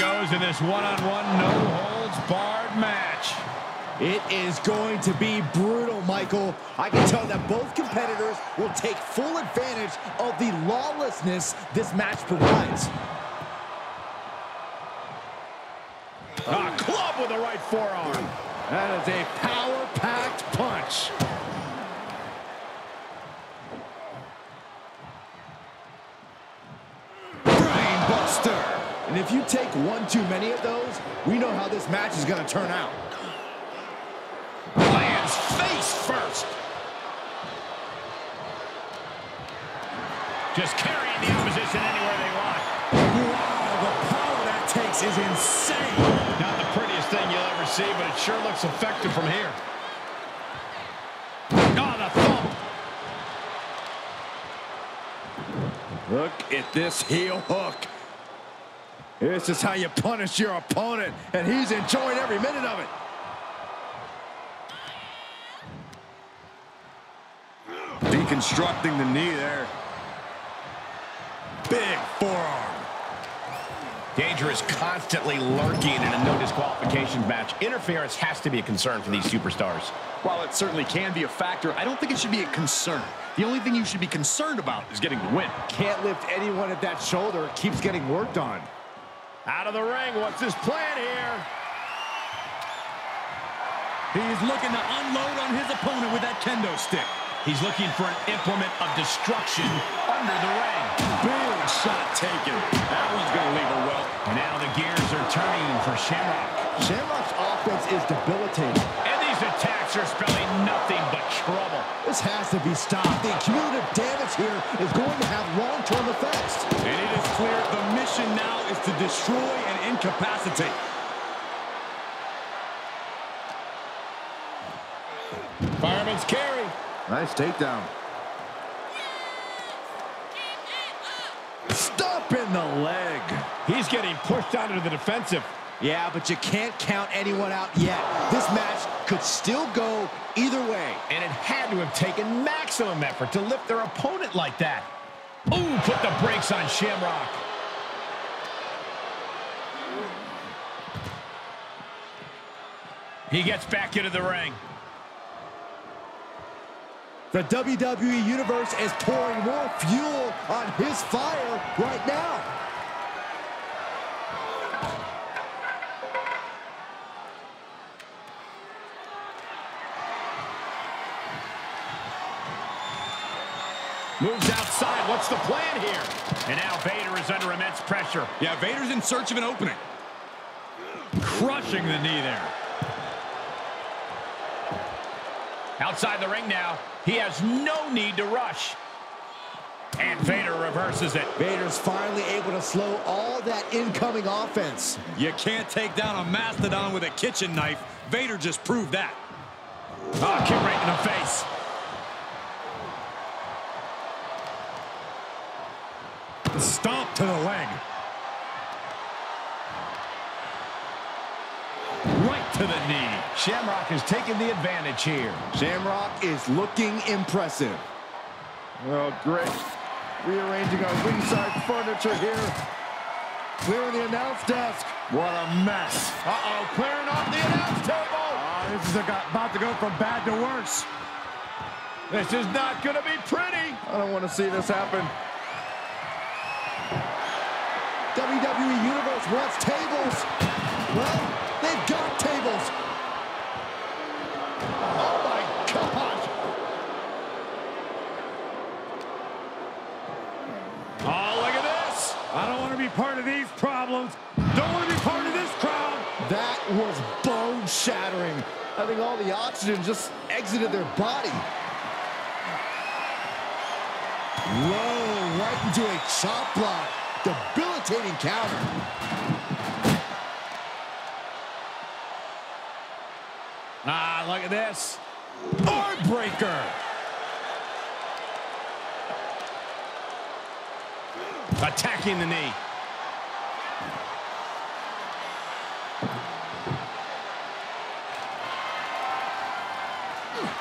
goes in this one-on-one, no-holds-barred match. It is going to be brutal, Michael. I can tell that both competitors will take full advantage of the lawlessness this match provides. A club with the right forearm. That is a power-packed punch. And if you take one too many of those, we know how this match is going to turn out. Lands face first. Just carrying the opposition anywhere they want. Wow, the power that takes is insane. Not the prettiest thing you'll ever see, but it sure looks effective from here. Oh, the thump. Look at this heel hook. This is how you punish your opponent, and he's enjoying every minute of it. Deconstructing the knee there. Big forearm. Danger is constantly lurking in a no disqualifications match. Interference has to be a concern for these superstars. While it certainly can be a factor, I don't think it should be a concern. The only thing you should be concerned about is getting the win. Can't lift anyone at that shoulder. Keeps getting worked on. Out of the ring, what's his plan here? He's looking to unload on his opponent with that kendo stick. He's looking for an implement of destruction under the ring. Big shot taken. That one's going to leave a welt. Now the gears are turning for Shamrock. Shamrock's offense is debilitating. And these attacks are spelling nothing but trouble. This has to be stopped. The cumulative damage here is going to have long-term effects. And it is clear the mission now is to destroy and incapacitate. Fireman's carry. Nice takedown. Stop in the leg. He's getting pushed out into the defensive. Yeah, but you can't count anyone out yet. This match could still go either way. And it had to have taken maximum effort to lift their opponent like that. Ooh, put the brakes on Shamrock. He gets back into the ring. The WWE Universe is pouring more fuel on his fire right now. Moves outside. What's the plan here? And now Vader is under immense pressure. Yeah, Vader's in search of an opening. Crushing the knee there. Outside the ring now. He has no need to rush. And Vader reverses it. Vader's finally able to slow all that incoming offense. You can't take down a mastodon with a kitchen knife. Vader just proved that. Oh, kick right in the face. Stomp to the leg. Right to the knee. Shamrock has taken the advantage here. Shamrock is looking impressive. Well, great. Rearranging our ringside furniture here. Clearing the announce desk. What a mess. Uh-oh, clearing off the announce table. Oh, this is about to go from bad to worse. This is not going to be pretty. I don't want to see this happen. WWE Universe wants tables. Well, they've got tables. Oh my gosh. Oh, look at this. I don't want to be part of these problems. Don't want to be part of this crowd. That was bone shattering. I think all the oxygen just exited their body. Whoa, right into a chop block. Debilitating counter. Ah, look at this. Arm breaker. Attacking the knee.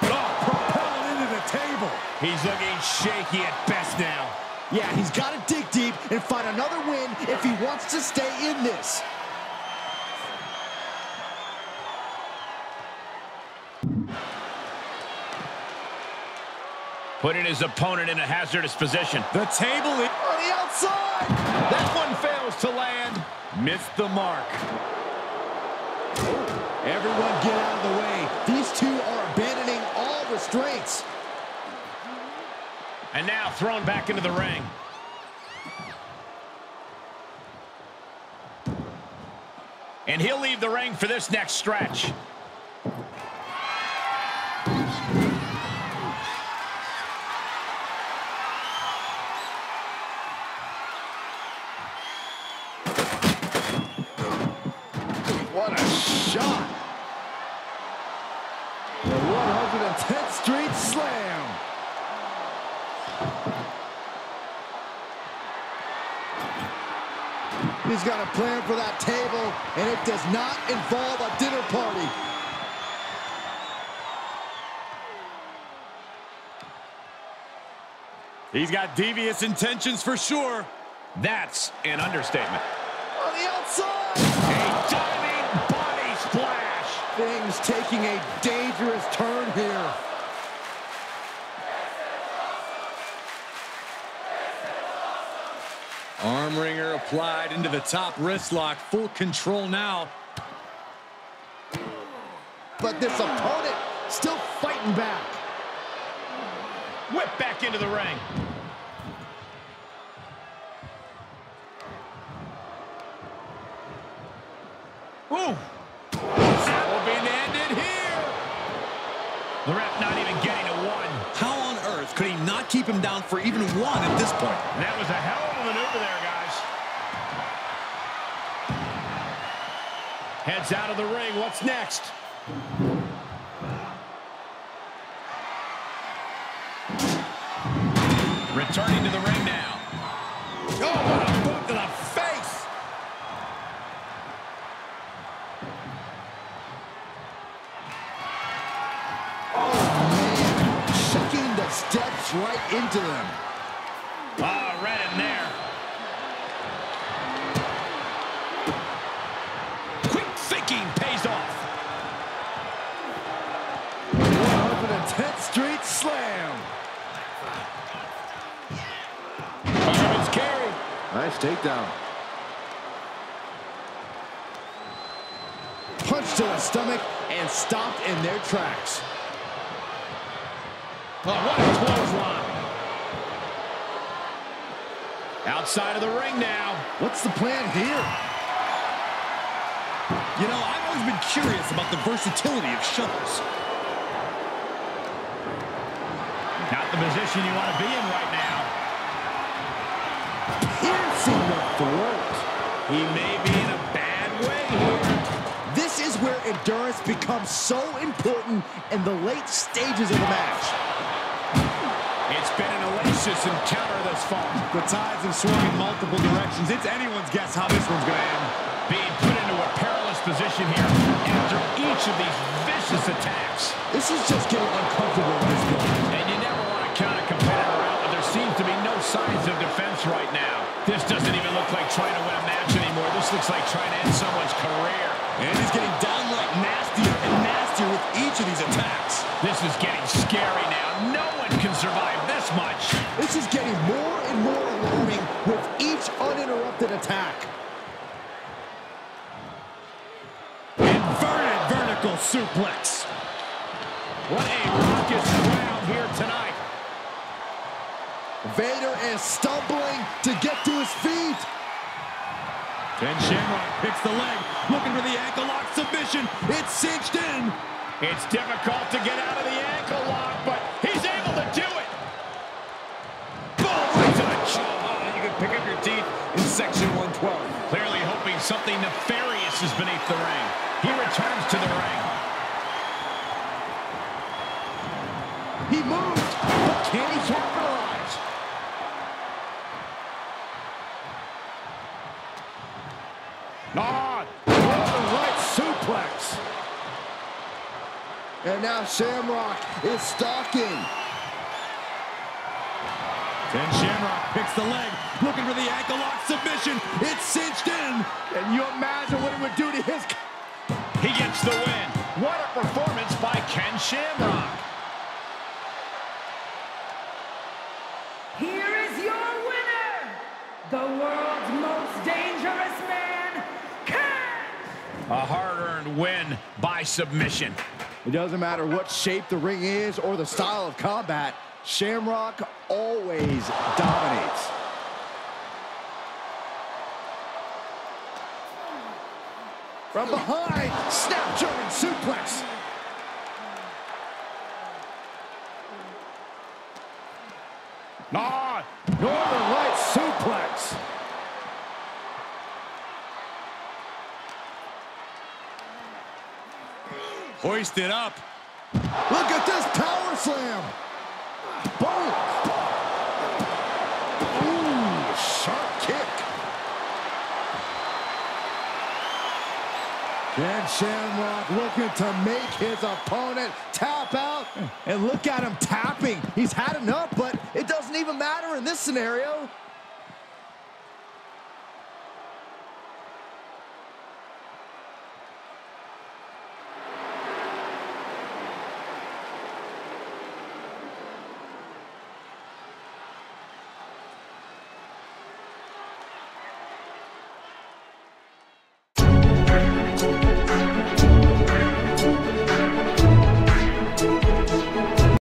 Oh, propelled into the table. He's looking shaky at best now. Yeah, he's got to dig deep and find another win if he wants to stay in this. Putting his opponent in a hazardous position. The table on the outside. That one fails to land. Missed the mark. Everyone get out of the way. These two are abandoning all restraints. And now thrown back into the ring. And he'll leave the ring for this next stretch. What a shot. The 110th Street Slam. He's got a plan for that table, and it does not involve a dinner party. He's got devious intentions for sure. That's an understatement. On the outside. A diving body splash. Things taking a dangerous turn applied into the top wrist lock. Full control now. But this opponent still fighting back. Whip back into the ring. Ooh. That will be ended here. The ref not even getting a one. How on earth could he not keep him down for even one at this point? That was a hell Heads out of the ring. What's next? Returning to the ring now. Oh, what a boot to the face! Checking the steps right into them. Nice takedown. Punch to the stomach and stopped in their tracks. Oh, what a clothesline. Outside of the ring now. What's the plan here? You know, I've always been curious about the versatility of shovels. Not the position you want to be in right now. He may be in a bad way here. This is where endurance becomes so important in the late stages of the match. It's been an hellacious encounter thus far. The tides have swung in multiple directions. It's anyone's guess how this one's going to end. Being put into a perilous position here after each of these vicious attacks. This is just getting uncomfortable at this point. And you never want to count a signs of defense right now. This doesn't even look like trying to win a match anymore. This looks like trying to end someone's career. And he's getting downright nastier and nastier with each of these attacks. This is getting scary now. No one can survive this much. This is getting more and more alarming with each uninterrupted attack. Inverted vertical suplex. What a raucous crowd here tonight. Vader is stumbling to get to his feet. Ken Shamrock picks the leg, looking for the ankle lock submission. It's cinched in. It's difficult to get out of the ankle lock, but he's able to do it. Boom, right to the jaw. You can pick up your teeth in section 112. Clearly hoping something nefarious is beneath the ring. And now Shamrock is stalking. And Shamrock picks the leg, looking for the ankle lock submission. It's cinched in. And you imagine what it would do to his... He gets the win. What a performance by Ken Shamrock. Here is your winner, the world's most dangerous man, Ken! A hard-earned win by submission. It doesn't matter what shape the ring is or the style of combat, Shamrock always dominates. From behind, snap German suplex. Ah, Northern Light suplex. Hoisted up. Look at this power slam. Boom. Ooh, sharp kick. Ken Shamrock looking to make his opponent tap out. And look at him tapping. He's had enough, but it doesn't even matter in this scenario.